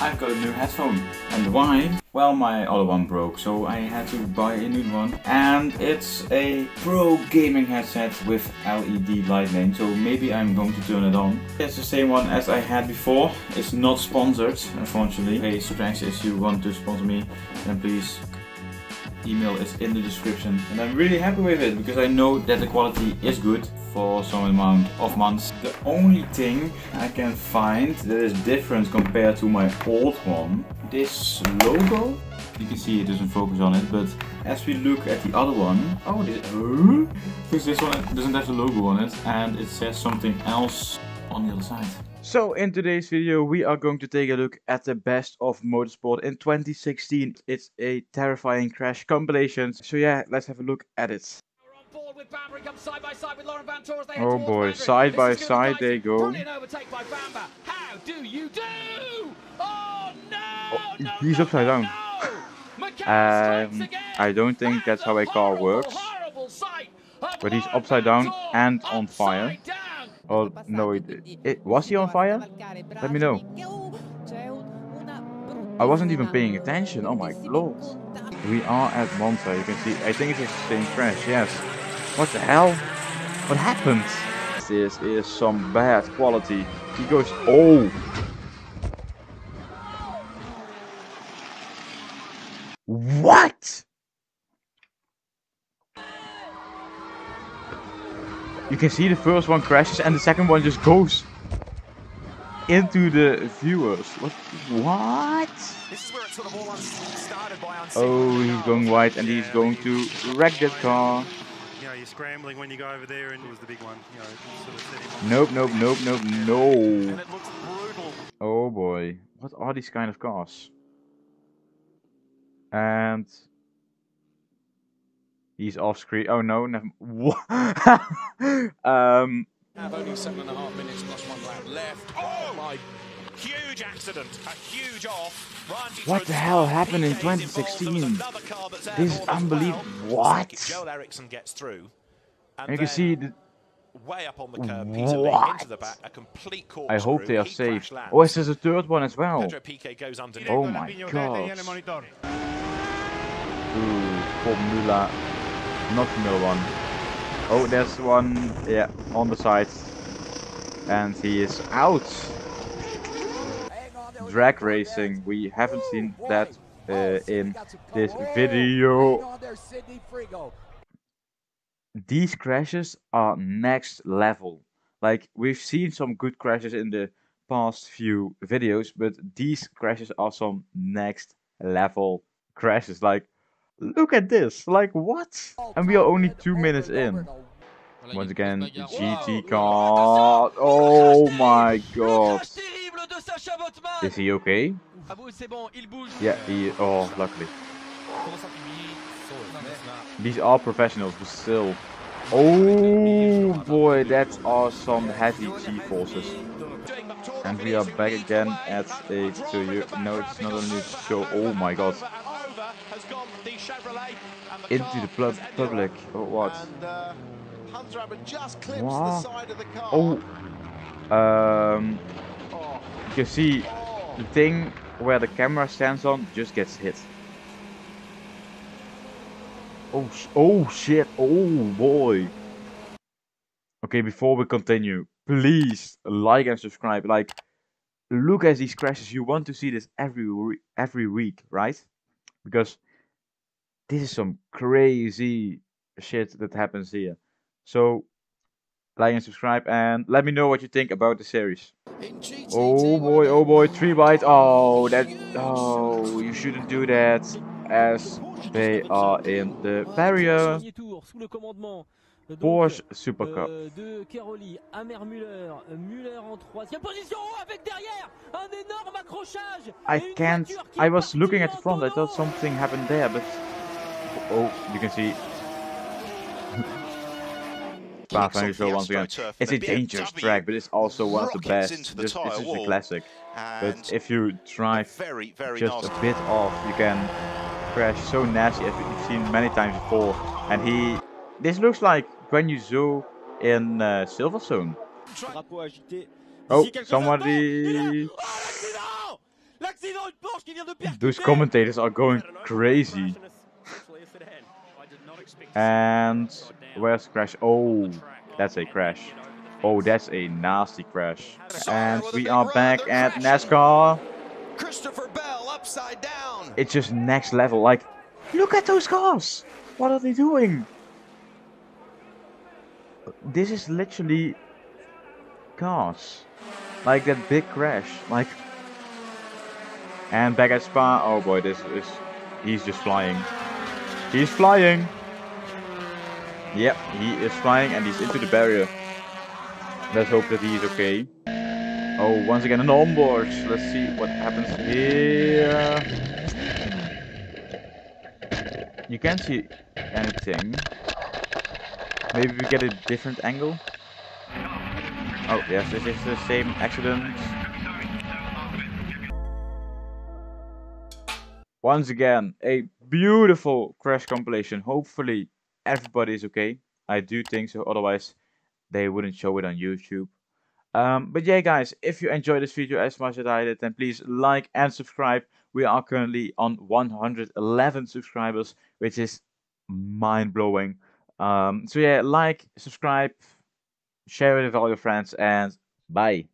I've got a new headphone. And why? Well, my other one broke, so I had to buy a new one. And it's a pro gaming headset with LED lightning, so maybe I'm going to turn it on. It's the same one as I had before. It's not sponsored, unfortunately. Hey, Subtrax, if you want to sponsor me, then please email is in the description and I'm really happy with it because I know that the quality is good for some amount of months. The only thing I can find that is different compared to my old one, this logo, you can see it doesn't focus on it, but as we look at the other one, oh, this, because this one doesn't have the logo on it and it says something else on the other side. So in today's video we are going to take a look at the best of motorsport in 2016. It's a terrifying crash compilation. So yeah, let's have a look at it. Oh boy, side by side they go. How do you do? Oh no! Oh, he's upside down. um, I don't think that's how a car works. But he's upside down and on fire. Oh, no, it, it, was he on fire? Let me know. I wasn't even paying attention, oh my lord. We are at Monza, you can see, I think it's the same crash, yes. What the hell? What happened? This is some bad quality. He goes, oh! What? You can see the first one crashes and the second one just goes into the viewers. What? What? Sort of oh, he's going wide and he's going to wreck that car. You know, you're scrambling when you go over there and it was the big one. You know, sort of nope, nope, nope, nope, no. Oh boy. What are these kind of cars? And He's off screen. Oh no, never. What? um. Have only seven and a half minutes plus one lap left. Oh my! Huge accident. A huge off. What the hell happened in 2016? This is unbelievable. What? Joel Eriksson gets through. And you can see the way up on the curb. Peter what? into the back, a complete I hope they are safe. Oh, it says a third one as well. Oh my god. Ooh, Formula not middle one. Oh, there's one, yeah, on the side. And he is out. Drag racing, we haven't seen that uh, in this video. These crashes are next level. Like, we've seen some good crashes in the past few videos, but these crashes are some next level crashes. Like, Look at this, like what? And we are only two minutes in. Once again, GT car. Oh my god. Is he okay? Yeah, he. Oh, luckily. These are professionals, but still. Oh boy, that are some heavy G-forces. And we are back again at a. So you, no, it's not only show. Oh my god into the pub public or what? And, uh, oh, um, you can see the thing where the camera stands on just gets hit. Oh, oh shit! Oh boy. Okay, before we continue, please like and subscribe. Like, look at these crashes. You want to see this every every week, right? Because this is some crazy shit that happens here. So, like and subscribe and let me know what you think about the series. Oh boy, oh boy, three bites. Oh, that. Oh, you shouldn't do that as they are in the barrier. Porsche Super euh, Cup. De Keroli, Amer Müller, Müller en troisième position avec derrière un énorme accrochage. I can't. I was looking at the front. I thought something happened there, but oh, you can see. Spa Show once again. It's a dangerous track, but it's also one of the best. This, this is a classic. But if you drive very, very just a bit off, you can crash so nasty as we've seen many times before. And he, this looks like Guan Yu Zhou in uh, Silverstone. Oh, somebody. L'accident, une Porsche qui vient de percuter. Those commentators are going crazy. And where's crash? Oh, that's a crash. Oh, that's a nasty crash. And we are back at NASCAR. Christopher Bell upside down. It's just next level. Like, look at those cars. What are they doing? This is literally cars. Like that big crash. Like, and back at Spa. Oh boy, this is. He's just flying. He's flying. Yep, he is flying and he's into the barrier. Let's hope that he is okay. Oh, once again an onboard. Let's see what happens here. You can't see anything. Maybe we get a different angle. Oh, yes, this is the same accident. Once again, a beautiful crash compilation. Hopefully everybody is okay. I do think so, otherwise they wouldn't show it on YouTube. Um, but yeah, guys, if you enjoyed this video as much as I did, then please like and subscribe. We are currently on 111 subscribers, which is mind-blowing. Um, so yeah, like, subscribe, share it with all your friends, and bye.